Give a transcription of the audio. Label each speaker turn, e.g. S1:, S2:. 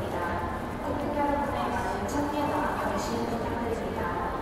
S1: 니다. 꽃 특별한 분의 많은 참여와 관심 니다